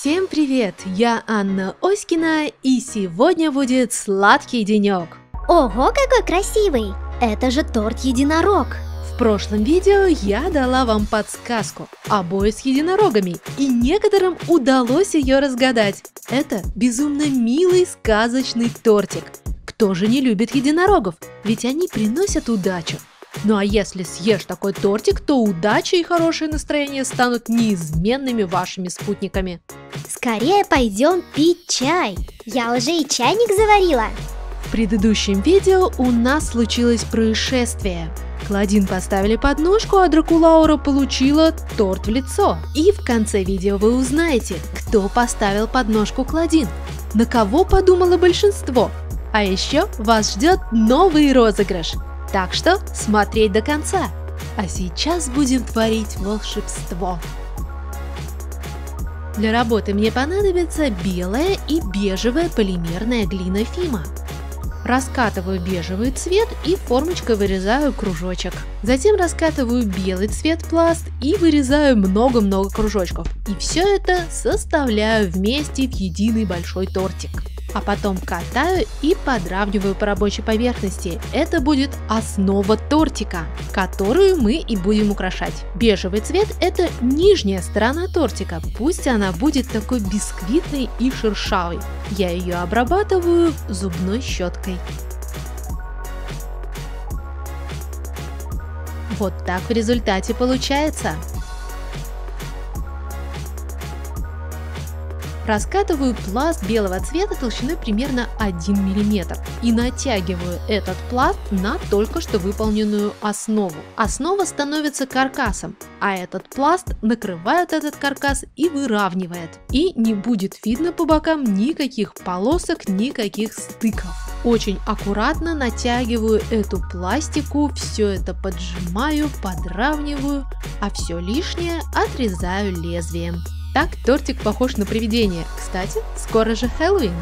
Всем привет! Я Анна Оськина, и сегодня будет сладкий денек. Ого, какой красивый! Это же торт-единорог! В прошлом видео я дала вам подсказку о бое с единорогами, и некоторым удалось ее разгадать. Это безумно милый сказочный тортик. Кто же не любит единорогов? Ведь они приносят удачу. Ну а если съешь такой тортик, то удача и хорошее настроение станут неизменными вашими спутниками. Скорее пойдем пить чай. Я уже и чайник заварила. В предыдущем видео у нас случилось происшествие. Клодин поставили подножку, а Дракулаура получила торт в лицо. И в конце видео вы узнаете, кто поставил подножку Клодин, на кого подумало большинство. А еще вас ждет новый розыгрыш – так что смотреть до конца. А сейчас будем творить волшебство. Для работы мне понадобится белая и бежевая полимерная глина Фима. Раскатываю бежевый цвет и формочкой вырезаю кружочек. Затем раскатываю белый цвет пласт и вырезаю много-много кружочков. И все это составляю вместе в единый большой тортик а потом катаю и подравниваю по рабочей поверхности. Это будет основа тортика, которую мы и будем украшать. Бежевый цвет – это нижняя сторона тортика, пусть она будет такой бисквитной и шершавой. Я ее обрабатываю зубной щеткой. Вот так в результате получается. Раскатываю пласт белого цвета толщиной примерно 1 мм и натягиваю этот пласт на только что выполненную основу. Основа становится каркасом, а этот пласт накрывает этот каркас и выравнивает. И не будет видно по бокам никаких полосок, никаких стыков. Очень аккуратно натягиваю эту пластику, все это поджимаю, подравниваю, а все лишнее отрезаю лезвием. Так тортик похож на привидение. Кстати, скоро же Хэллоуин.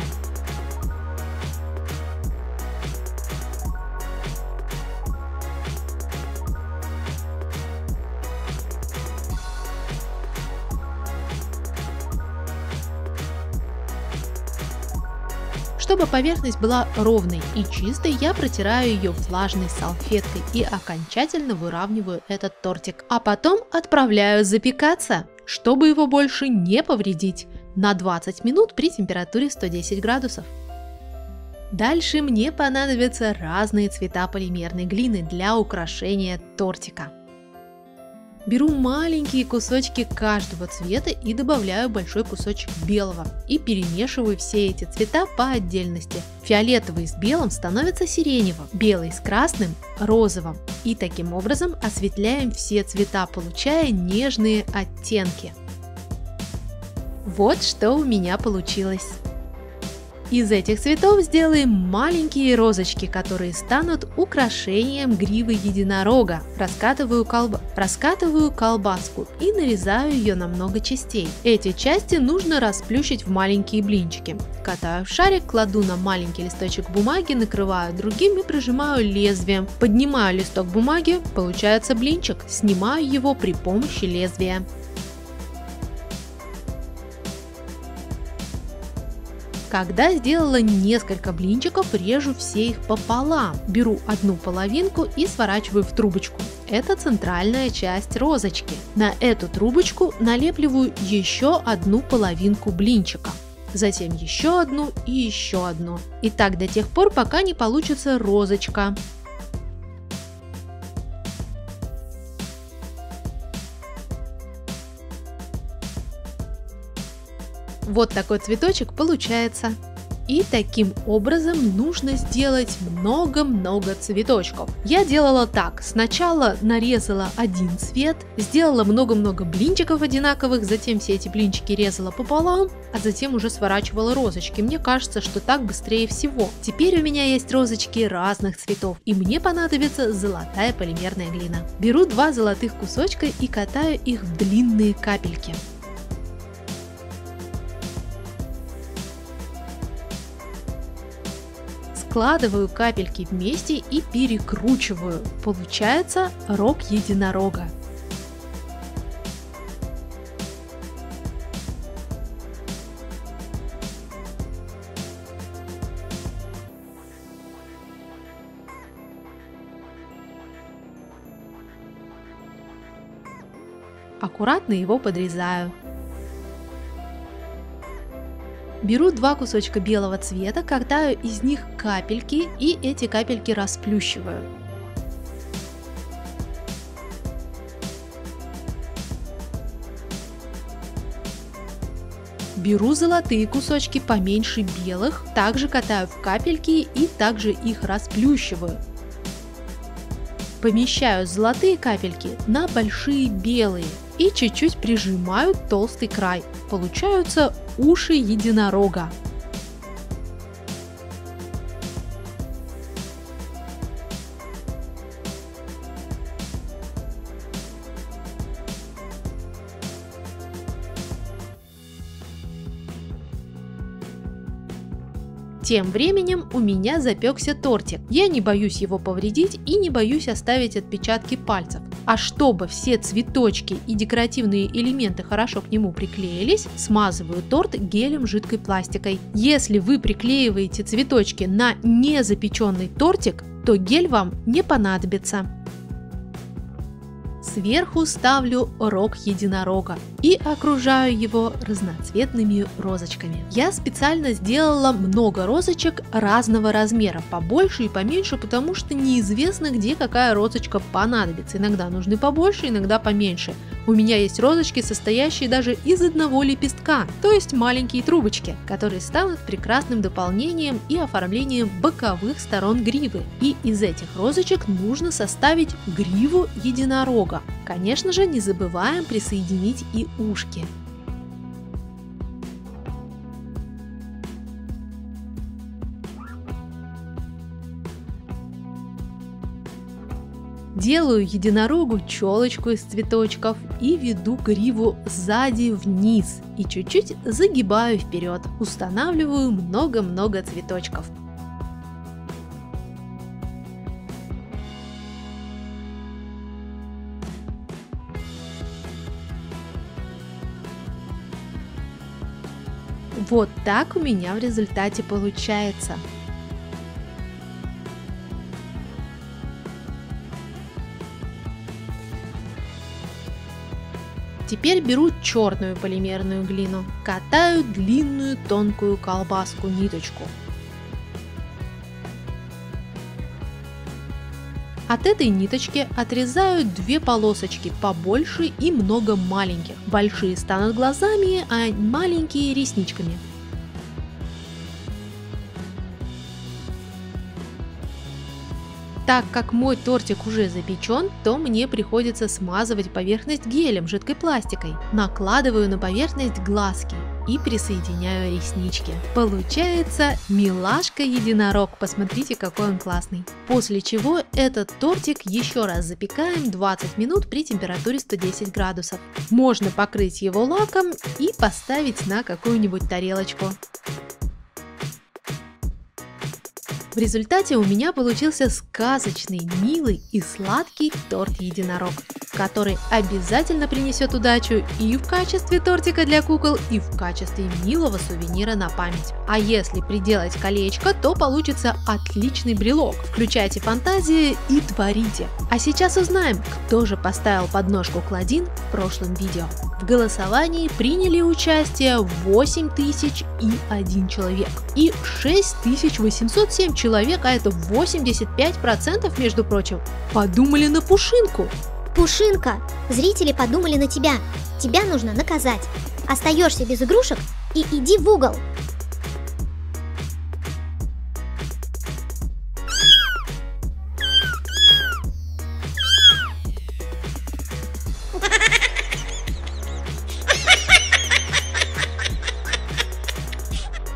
Чтобы поверхность была ровной и чистой, я протираю ее влажной салфеткой и окончательно выравниваю этот тортик. А потом отправляю запекаться чтобы его больше не повредить, на 20 минут при температуре 110 градусов. Дальше мне понадобятся разные цвета полимерной глины для украшения тортика. Беру маленькие кусочки каждого цвета и добавляю большой кусочек белого и перемешиваю все эти цвета по отдельности. Фиолетовый с белым становится сиреневым, белый с красным – розовым. И таким образом осветляем все цвета, получая нежные оттенки. Вот что у меня получилось. Из этих цветов сделаем маленькие розочки, которые станут украшением гривы единорога. Раскатываю, колб... Раскатываю колбаску и нарезаю ее на много частей. Эти части нужно расплющить в маленькие блинчики. Катаю в шарик, кладу на маленький листочек бумаги, накрываю другим и прижимаю лезвием. Поднимаю листок бумаги, получается блинчик. Снимаю его при помощи лезвия. Когда сделала несколько блинчиков, режу все их пополам. Беру одну половинку и сворачиваю в трубочку. Это центральная часть розочки. На эту трубочку налепливаю еще одну половинку блинчика затем еще одну и еще одну. И так до тех пор, пока не получится розочка. Вот такой цветочек получается. И таким образом нужно сделать много-много цветочков. Я делала так. Сначала нарезала один цвет, сделала много-много блинчиков одинаковых, затем все эти блинчики резала пополам, а затем уже сворачивала розочки. Мне кажется, что так быстрее всего. Теперь у меня есть розочки разных цветов, и мне понадобится золотая полимерная глина. Беру два золотых кусочка и катаю их в длинные капельки. складываю капельки вместе и перекручиваю. Получается рог единорога. Аккуратно его подрезаю. Беру два кусочка белого цвета, катаю из них капельки и эти капельки расплющиваю. Беру золотые кусочки поменьше белых, также катаю в капельки и также их расплющиваю. Помещаю золотые капельки на большие белые и чуть-чуть прижимаю толстый край. Получаются уши единорога. Тем временем у меня запекся тортик. Я не боюсь его повредить и не боюсь оставить отпечатки пальцев. А чтобы все цветочки и декоративные элементы хорошо к нему приклеились, смазываю торт гелем жидкой пластикой. Если вы приклеиваете цветочки на незапеченный тортик, то гель вам не понадобится. Сверху ставлю рог единорога и окружаю его разноцветными розочками. Я специально сделала много розочек разного размера, побольше и поменьше, потому что неизвестно, где какая розочка понадобится. Иногда нужны побольше, иногда поменьше. У меня есть розочки, состоящие даже из одного лепестка, то есть маленькие трубочки, которые станут прекрасным дополнением и оформлением боковых сторон гривы. И из этих розочек нужно составить гриву единорога. Конечно же, не забываем присоединить и ушки. Делаю единорогу челочку из цветочков и веду гриву сзади вниз и чуть-чуть загибаю вперед. Устанавливаю много-много цветочков. Вот так у меня в результате получается. Теперь беру черную полимерную глину, катаю длинную тонкую колбаску ниточку. От этой ниточки отрезаю две полосочки побольше и много маленьких. Большие станут глазами, а маленькие ресничками. Так как мой тортик уже запечен, то мне приходится смазывать поверхность гелем, жидкой пластикой. Накладываю на поверхность глазки и присоединяю реснички. Получается милашка-единорог, посмотрите какой он классный. После чего этот тортик еще раз запекаем 20 минут при температуре 110 градусов. Можно покрыть его лаком и поставить на какую-нибудь тарелочку. В результате у меня получился сказочный, милый и сладкий торт-единорог, который обязательно принесет удачу и в качестве тортика для кукол, и в качестве милого сувенира на память. А если приделать колечко, то получится отличный брелок. Включайте фантазии и творите. А сейчас узнаем, кто же поставил подножку Кладин в прошлом видео. В голосовании приняли участие 8001 человек и 6807 человек, а это 85% между прочим, подумали на Пушинку. Пушинка, зрители подумали на тебя. Тебя нужно наказать. Остаешься без игрушек и иди в угол.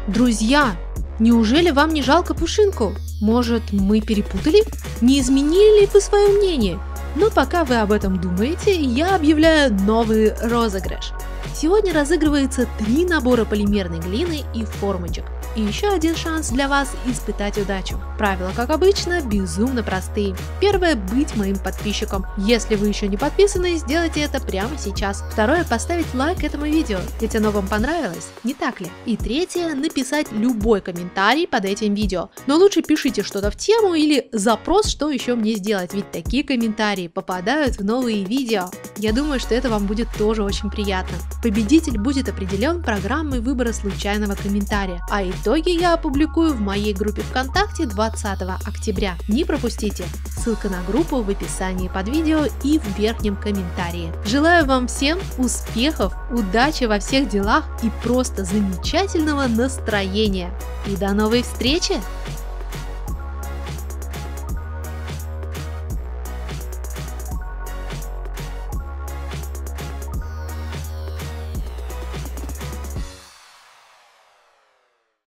Друзья, неужели вам не жалко Пушинку? Может, мы перепутали? Не изменили ли вы свое мнение? Но пока вы об этом думаете, я объявляю новый розыгрыш. Сегодня разыгрывается три набора полимерной глины и формочек. И еще один шанс для вас испытать удачу. Правила, как обычно, безумно простые. Первое – быть моим подписчиком. Если вы еще не подписаны, сделайте это прямо сейчас. Второе – поставить лайк этому видео, ведь оно вам понравилось, не так ли? И третье – написать любой комментарий под этим видео. Но лучше пишите что-то в тему или запрос, что еще мне сделать, ведь такие комментарии попадают в новые видео. Я думаю, что это вам будет тоже очень приятно. Победитель будет определен программой выбора случайного комментария, а итоги я опубликую в моей группе ВКонтакте 20 октября. Не пропустите! Ссылка на группу в описании под видео и в верхнем комментарии. Желаю вам всем успехов, удачи во всех делах и просто замечательного настроения. И до новой встречи!